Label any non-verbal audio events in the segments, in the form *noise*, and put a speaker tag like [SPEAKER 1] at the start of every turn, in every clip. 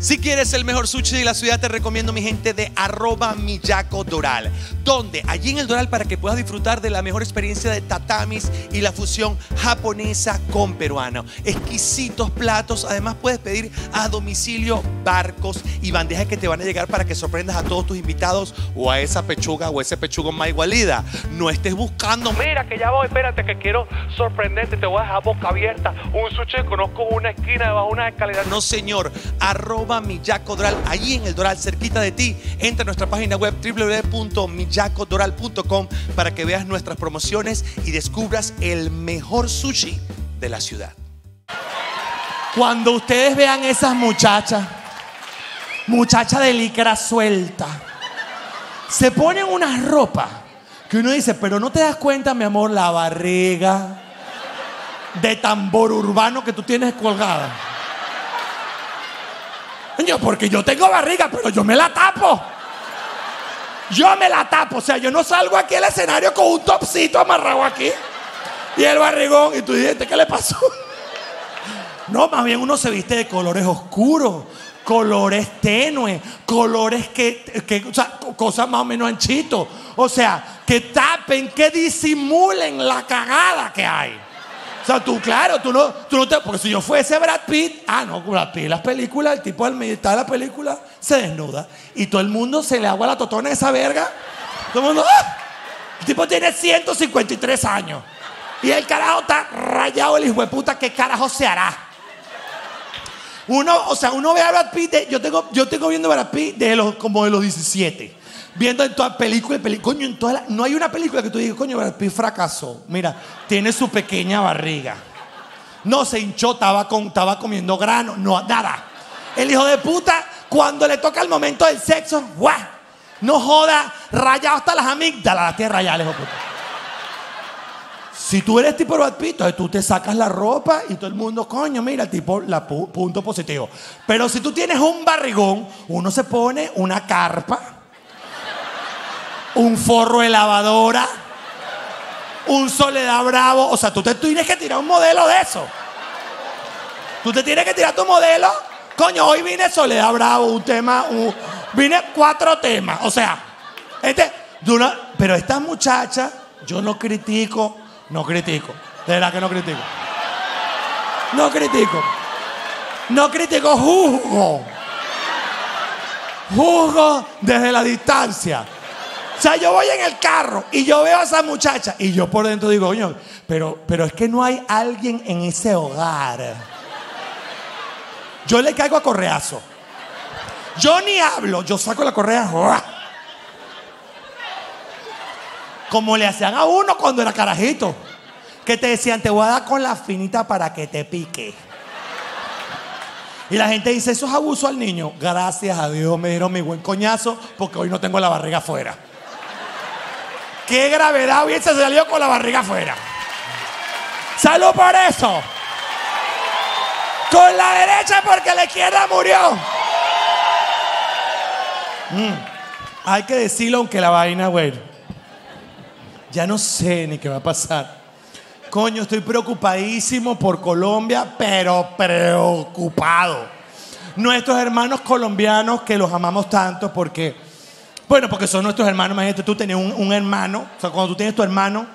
[SPEAKER 1] Si quieres el mejor sushi de la ciudad, te recomiendo mi gente de arroba Miyako Doral. Donde allí en el Doral para que puedas disfrutar de la mejor experiencia de tatamis y la fusión japonesa con peruano. Exquisitos platos. Además puedes pedir a domicilio barcos y bandejas que te van a llegar para que sorprendas a todos tus invitados o a esa pechuga o ese pechugo más igualida. No estés buscando, mira que ya voy, espérate que quiero sorprenderte, te voy a dejar boca abierta. Un sushi que conozco una esquina debajo de una escalera. No señor, arroba Miyako Doral, allí en el Doral, cerquita de ti. Entra a nuestra página web www.miyakodoral.com para que veas nuestras promociones y descubras el mejor sushi de la ciudad.
[SPEAKER 2] Cuando ustedes vean esas muchachas, muchachas de licra suelta, se ponen unas ropas que uno dice, pero no te das cuenta, mi amor, la barriga de tambor urbano que tú tienes colgada. Porque yo tengo barriga, pero yo me la tapo. Yo me la tapo. O sea, yo no salgo aquí al escenario con un topcito amarrado aquí. Y el barrigón. Y tú dices, ¿qué le pasó? *laughs* No, más bien uno se viste de colores oscuros, colores tenues, colores que, que o sea, cosas más o menos anchitos. O sea, que tapen, que disimulen la cagada que hay. O sea, tú, claro, tú no, tú no te. Porque si yo fuese Brad Pitt, ah, no, Brad Pitt, las películas, el tipo al mitad de la película se desnuda. Y todo el mundo se le agua la totona a esa verga. Todo el mundo, ¡ah! El tipo tiene 153 años. Y el carajo está rayado, el hijo de puta, ¿qué carajo se hará? Uno, o sea, uno ve a Brad Pitt, yo, tengo, yo tengo viendo a Brad Pitt de los, como de los 17 viendo en toda película, coño, en toda no hay una película que tú digas, coño, Brad Pitt fracasó. Mira, tiene su pequeña barriga. No se hinchó, estaba, con, comiendo grano, no, nada. El hijo de puta, cuando le toca el momento del sexo, ¡guau! No joda, rayado hasta las amígdalas, la tierra ya, hijo de puta. Si tú eres tipo Brad Pitt, tú te sacas la ropa y todo el mundo, coño, mira, tipo, la punto positivo. Pero si tú tienes un barrigón, uno se pone una carpa un forro de lavadora, un Soledad Bravo. O sea, tú te tienes que tirar un modelo de eso. Tú te tienes que tirar tu modelo. Coño, hoy vine Soledad Bravo, un tema, vine cuatro temas. O sea, este, pero esta muchacha, yo no critico, no critico. De verdad que no critico. No critico. No critico, juzgo. Juzgo desde la distancia. O sea, yo voy en el carro y yo veo a esa muchacha y yo por dentro digo, coño, pero, pero es que no hay alguien en ese hogar. Yo le caigo a correazo. Yo ni hablo, yo saco la correa. Como le hacían a uno cuando era carajito. Que te decían, te voy a dar con la finita para que te pique. Y la gente dice, eso es abuso al niño. Gracias a Dios me dieron mi buen coñazo porque hoy no tengo la barriga afuera. Qué gravedad hubiese salido con la barriga afuera. Salud por eso. Con la derecha porque la izquierda murió. Mm. Hay que decirlo aunque la vaina, güey. Ya no sé ni qué va a pasar. Coño, estoy preocupadísimo por Colombia, pero preocupado. Nuestros hermanos colombianos que los amamos tanto porque bueno, porque son nuestros hermanos. Imagínate, tú tienes un, hermano. O sea, cuando tú tienes tu hermano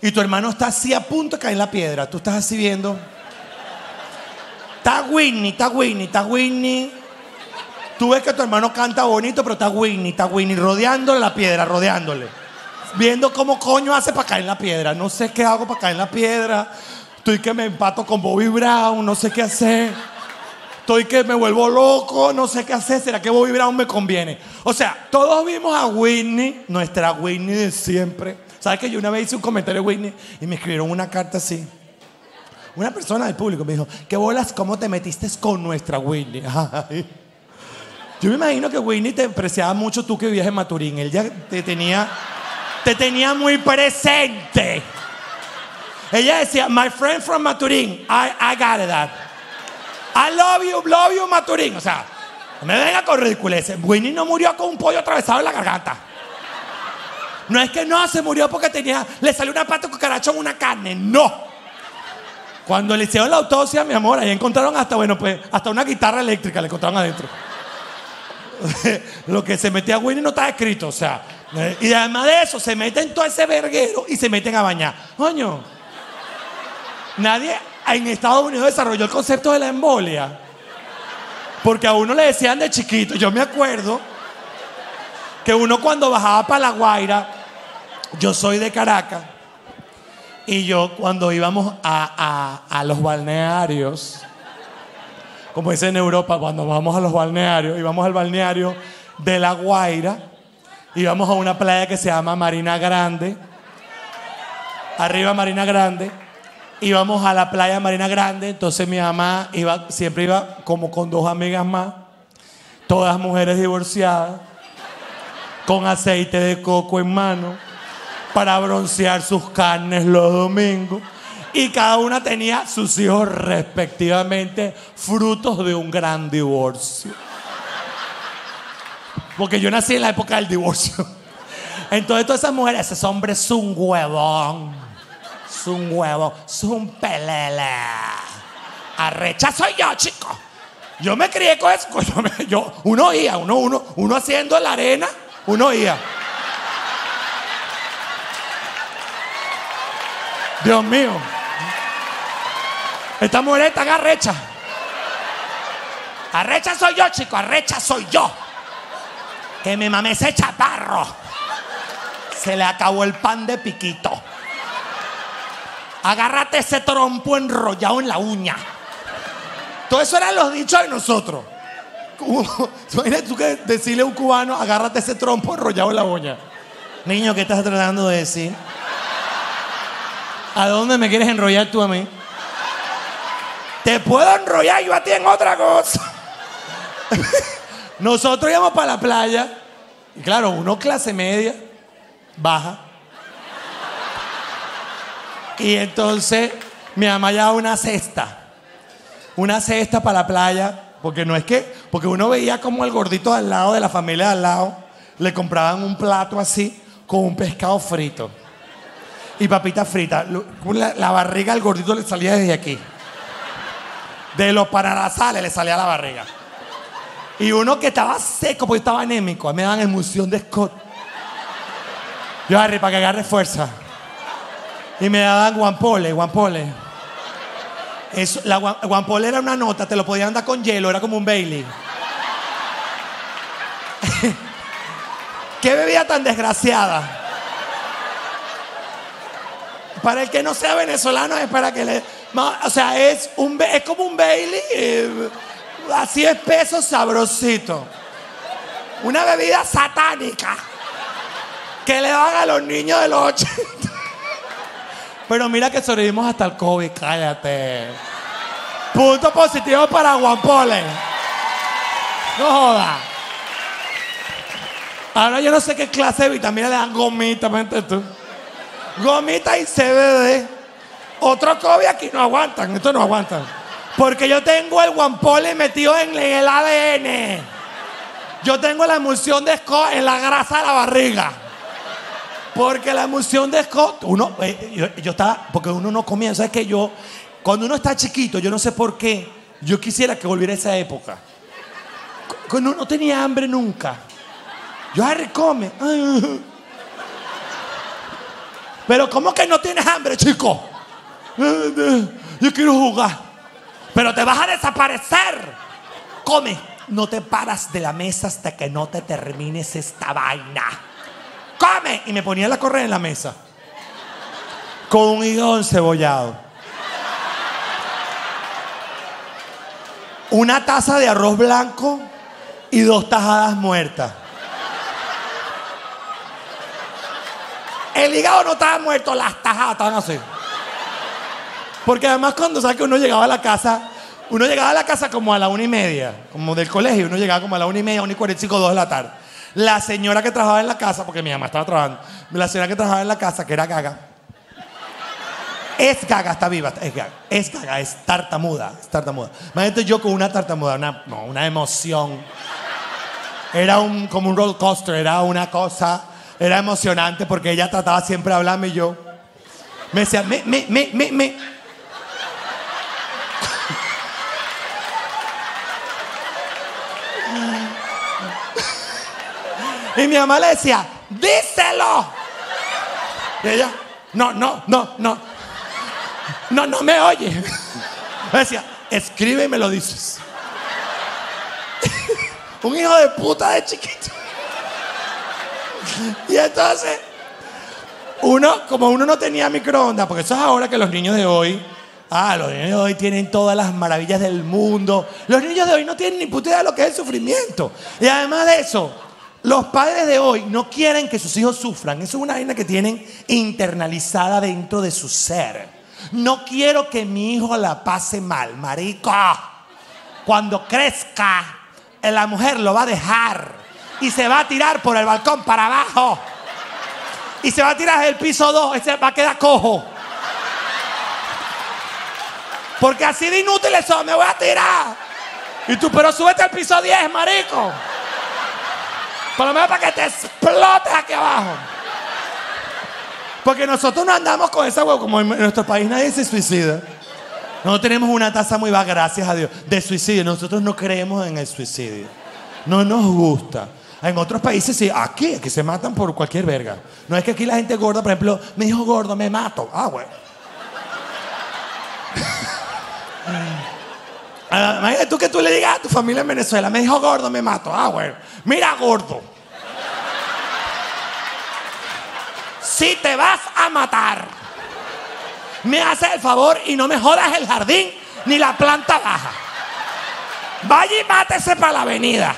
[SPEAKER 2] y tu hermano está así a punto de caer en la piedra, tú estás así viendo. Está Whitney, está Whitney, está Whitney. Tú ves que tu hermano canta bonito, pero está Whitney, está Whitney rodeándole la piedra, rodeándole. Viendo cómo coño hace para caer en la piedra. No sé qué hago para caer en la piedra. Estoy que me empato con Bobby Brown, no sé qué hacer. Estoy que me vuelvo loco, no sé qué hacer. ¿Será que Bobby Brown me conviene? O sea, todos vimos a Whitney, nuestra Whitney de siempre. ¿Sabes que yo una vez hice un comentario de Whitney y me escribieron una carta así? Una persona del público me dijo, ¿qué bolas cómo te metiste con nuestra Whitney? *laughs* Yo me imagino que Whitney te apreciaba mucho tú que vivías en Maturín. Él ya te tenía, te tenía muy presente. Ella decía, my friend from Maturín, I, I got that. I love you, love you, Maturín. O sea, no me venga con ridiculeces. Winnie no murió con un pollo atravesado en la garganta. No es que no, se murió porque tenía, le salió una pata cucaracha en una carne. No. Cuando le hicieron la autopsia, mi amor, ahí encontraron hasta, bueno, pues, hasta una guitarra eléctrica le encontraron adentro. *laughs* Lo que se metía a Winnie no está escrito, o sea. Y además de eso, se meten todo ese verguero y se meten a bañar. Coño, nadie en Estados Unidos desarrolló el concepto de la embolia. Porque a uno le decían de chiquito, yo me acuerdo que uno cuando bajaba para La Guaira, yo soy de Caracas, y yo cuando íbamos a, a- a los balnearios, como dicen en Europa, cuando vamos a los balnearios, íbamos al balneario de La Guaira, íbamos a una playa que se llama Marina Grande, arriba Marina Grande, íbamos a la playa Marina Grande, entonces mi mamá iba, siempre iba como con dos amigas más, todas mujeres divorciadas, con aceite de coco en mano, para broncear sus carnes los domingos. Y cada una tenía sus hijos respectivamente, frutos de un gran divorcio. Porque yo nací en la época del divorcio. Entonces todas esas mujeres, ese hombre es un huevón. Es un huevo, es un pelele. Arrecha soy yo, chico. Yo me crié con eso. Yo, uno oía, uno, uno, uno haciendo la arena, uno oía. Dios mío. Esta mujer está arrecha. Arrecha soy yo, chico, arrecha soy yo. Que mi mamá ese chaparro. Se le acabó el pan de piquito. Agárrate ese trompo enrollado en la uña. Todo eso eran los dichos de nosotros. *laughs* Imagínate tú que decirle a un cubano, agárrate ese trompo enrollado en la uña. Niño, ¿qué estás tratando de decir? ¿A dónde me quieres enrollar tú a mí? Te puedo enrollar yo a ti en otra cosa. *laughs* Nosotros íbamos para la playa. Y claro, uno clase media, baja. Y entonces mi mamá llevaba una cesta. Una cesta para la playa. Porque no es que. Porque uno veía como el gordito al lado de la familia de al lado le compraban un plato así con un pescado frito y papitas fritas. La, barriga al gordito le salía desde aquí. De los paranasales le salía la barriga. Y uno que estaba seco porque estaba anémico, a mí me daban emulsión de Scott. Yo agarré para que agarre fuerza. Y me daban guampole, guampole. Eso, la gua- guampole era una nota, te lo podían dar con hielo, era como un Bailey. *laughs* ¿Qué bebida tan desgraciada? Para el que no sea venezolano es para que le... O sea, es, un, es como un Bailey, eh, así espeso, sabrosito. Una bebida satánica que le dan a los niños de los 80. Pero mira que sobrevivimos hasta el COVID, cállate. Punto positivo para Guampole. No joda. Ahora yo no sé qué clase de vitamina le dan gomita, ¿me tú? Gomita y CBD. Otro COVID aquí no aguantan, esto no aguantan. Porque yo tengo el guampole metido en el ADN. Yo tengo la emulsión de Scott en la grasa de la barriga. Porque la emulsión de Scott, uno, eh, yo, estaba, porque uno no comía, ¿sabes que Yo, cuando uno está chiquito, yo no sé por qué, yo quisiera que volviera esa época. Cuando uno no tenía hambre nunca. Yo, Harry, come. *laughs* Pero ¿cómo que no tienes hambre, chico? *laughs* Yo quiero jugar. Pero te vas a desaparecer. Come. No te paras de la mesa hasta que no te termines esta vaina. Come. Y me ponía la correa en la mesa. Con un hígado encebollado. Una taza de arroz blanco y dos tajadas muertas. El hígado no estaba muerto, las tajadas estaban así. Porque además cuando sabes que uno llegaba a la casa, uno llegaba a la casa como a la una y media, como del colegio, uno llegaba como a la una y media, una y cuarenta y cinco, dos de la tarde. La señora que trabajaba en la casa, porque mi mamá estaba trabajando, la señora que trabajaba en la casa, que era gaga, es gaga, está viva, es gaga, es gaga, es tartamuda, es tartamuda. Imagínate yo con una tartamuda, una, no, una emoción. Era un, como un roller coaster, era una cosa, era emocionante porque ella trataba siempre de hablarme y yo me decía, me, me, me, me, me. Y mi mamá le decía, díselo. Y ella, no, no, no, no. No, no me oye. Me decía, escribe y me lo dices. *laughs* Un hijo de puta de chiquito. Y entonces, uno, como uno no tenía microondas, porque eso es ahora que los niños de hoy, ah, los niños de hoy tienen todas las maravillas del mundo. Los niños de hoy no tienen ni puta idea de lo que es el sufrimiento. Y además de eso, los padres de hoy no quieren que sus hijos sufran. Eso es una vaina que tienen internalizada dentro de su ser. No quiero que mi hijo la pase mal, marico. Cuando crezca, la mujer lo va a dejar y se va a tirar por el balcón para abajo. Y se va a tirar del piso 2, ese va a quedar cojo. Porque así de inútil eso, me voy a tirar. Y tú, pero súbete al piso 10, marico. Por lo menos para que te explotes aquí abajo. Porque nosotros no andamos con esa huevo, como en nuestro país nadie se suicida. No tenemos una tasa muy baja, gracias a Dios, de suicidio. Nosotros no creemos en el suicidio. No nos gusta. En otros países sí, aquí, aquí se matan por cualquier verga. No es que aquí la gente gorda, por ejemplo, me dijo gordo, me mato. Ah, bueno. Ah, imagínate tú que tú le digas a tu familia en Venezuela, me dijo gordo, me mato. Ah, bueno. Mira, gordo. Si te vas a matar, me haces el favor y no me jodas el jardín ni la planta baja. Vaya y mátese para la avenida.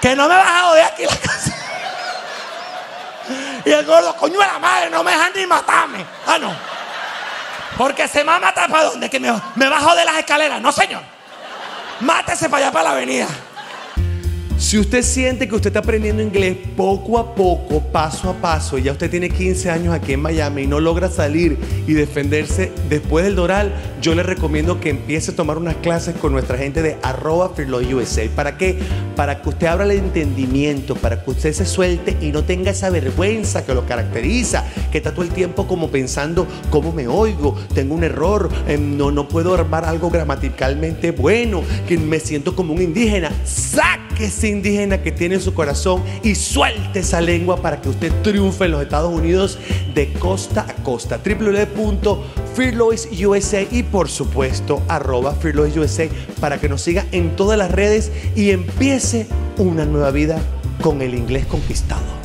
[SPEAKER 2] Que no me vas a joder aquí la casa. Y el gordo, coño de la madre, no me dejan ni matarme. Ah, no. Porque se me va a para dónde, que me, me va a joder las escaleras. No, señor. Mátese para allá, para la avenida.
[SPEAKER 1] Si usted siente que usted está aprendiendo inglés poco a poco, paso a paso, y ya usted tiene 15 años aquí en Miami y no logra salir y defenderse después del Doral, yo le recomiendo que empiece a tomar unas clases con nuestra gente de arroba USA. ¿Para qué? Para que usted abra el entendimiento, para que usted se suelte y no tenga esa vergüenza que lo caracteriza, que está todo el tiempo como pensando, ¿cómo me oigo? Tengo un error, em, no, no puedo armar algo gramaticalmente bueno, que me siento como un indígena. Sáquese indígena que tiene en su corazón y suelte esa lengua para que usted triunfe en los Estados Unidos de costa a costa. www.fearloisusa y por supuesto arroba fearloisusa para que nos siga en todas las redes y empiece una nueva vida con el inglés conquistado.